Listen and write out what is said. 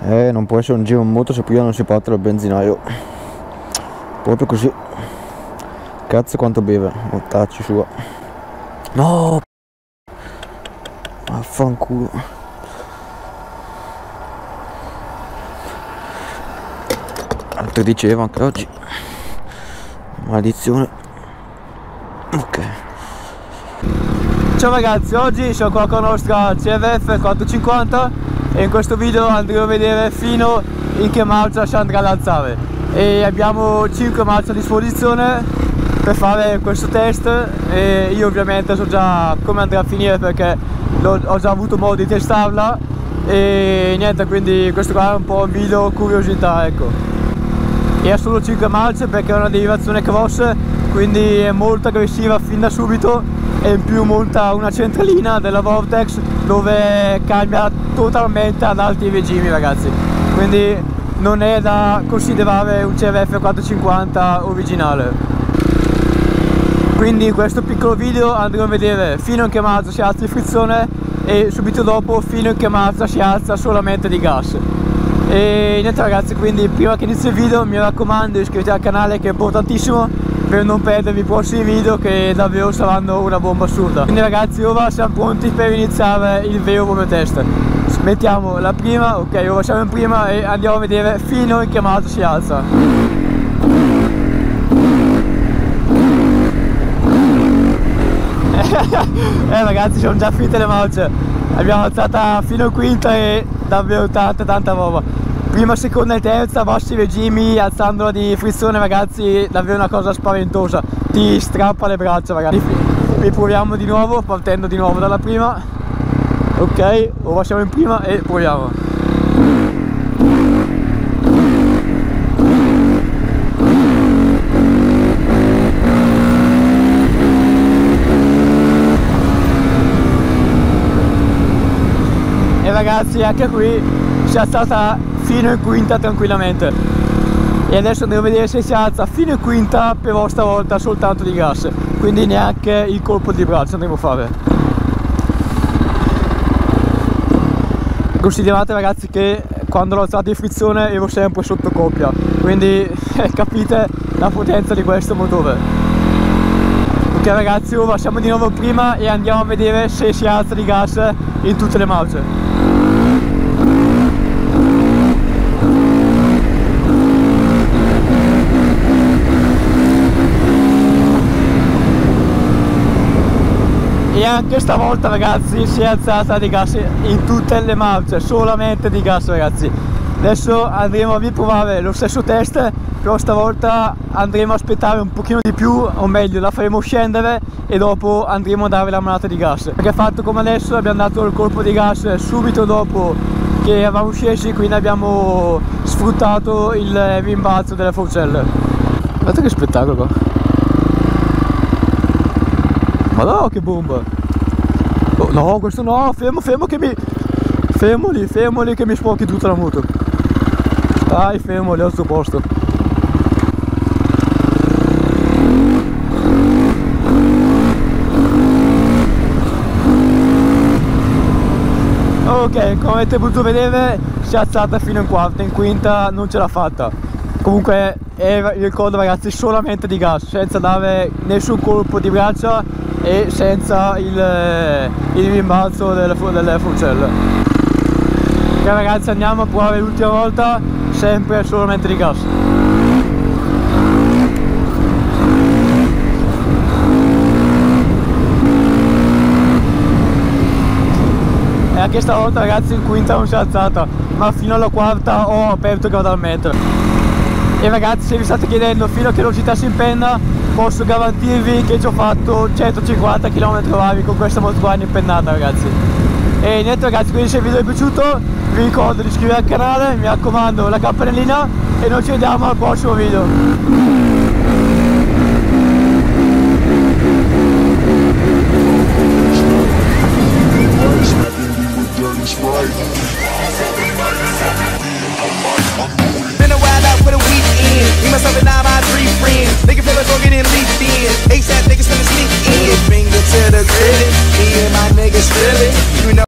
Eh, non può essere un giro in moto se prima non si parte dal benzinaio. Proprio così. Cazzo quanto beve, mortacci sua. No! Affanculo. Altri diceva anche oggi. Maledizione. Ok. Ciao ragazzi, oggi sono qua con la nostra CVF 450 e in questo video andremo a vedere fino in che marcia si andrà ad alzare. E abbiamo 5 marce a disposizione per fare questo test e io ovviamente so già come andrà a finire perché ho già avuto modo di testarla. E niente quindi questo qua è un po' un video curiosità ecco. E ha solo 5 marce perché è una derivazione cross quindi è molto aggressiva fin da subito e in più monta una centralina della Vortex dove cambia totalmente ad alti regimi ragazzi. Quindi non è da considerare un CRF 450 originale. Quindi in questo piccolo video andremo a vedere fino in che marcia si alza di frizione e subito dopo fino in che marcia si alza solamente di gas. E niente ragazzi quindi prima che inizi il video mi raccomando iscrivetevi al canale che è importantissimo per non perdervi i prossimi video che davvero saranno una bomba assurda. Quindi ragazzi ora siamo pronti per iniziare il vero proprio test. Mettiamo la prima ok ora siamo in prima e andiamo a vedere fino in che marcia si alza. Eh ragazzi sono già finite le marce abbiamo alzata fino a quinta e davvero tanta tanta roba prima, seconda e terza bassi regimi alzandola di frizione ragazzi davvero una cosa spaventosa. Ti strappa le braccia ragazzi. Riproviamo di nuovo partendo di nuovo dalla prima. Ok ora siamo in prima e proviamo e ragazzi anche qui si è alzata fino in quinta tranquillamente. E adesso andiamo a vedere se si alza fino in quinta però stavolta soltanto di gas quindi neanche il colpo di braccio andremo a fare. Considerate ragazzi che quando l'ho alzato in frizione ero sempre sotto coppia quindi capite la potenza di questo motore. Ok ragazzi ora siamo di nuovo prima e andiamo a vedere se si alza di gas in tutte le marce anche stavolta ragazzi si è alzata di gas in tutte le marce solamente di gas ragazzi. Adesso andremo a riprovare lo stesso test però stavolta andremo a aspettare un pochino di più o meglio la faremo scendere e dopo andremo a dare la manata di gas. Perché fatto come adesso abbiamo dato il colpo di gas subito dopo che eravamo scesi quindi abbiamo sfruttato il rimbalzo delle forcelle. Guardate che spettacolo qua ma no, che bomba! Oh, no, questo no, fermo, fermo che mi... Fermo lì, fermo lì che mi sporchi tutta la moto. Stai fermo lì al suo posto. Ok, come avete potuto vedere si è alzata fino in quarta, in quinta non ce l'ha fatta. Comunque è il ricordo ragazzi solamente di gas, senza dare nessun colpo di braccia e senza il, il rimbalzo delle, delle forcelle ok ragazzi andiamo a provare l'ultima volta sempre solamente di gas. E anche stavolta ragazzi in quinta non si è alzata ma fino alla quarta ho aperto gradualmente e ragazzi se vi state chiedendo fino a che velocità si impenna? Posso garantirvi che ci ho fatto 150 km orari con questa in impennata ragazzi. E niente ragazzi quindi se il video è piaciuto vi ricordo di iscrivervi al canale mi raccomando la campanellina e noi ci vediamo al prossimo video myself, and all my three friends. Nigga feel like getting leaked in. ASAP niggas finna sneak in. Finger to the credit. Me and my niggas it. You know.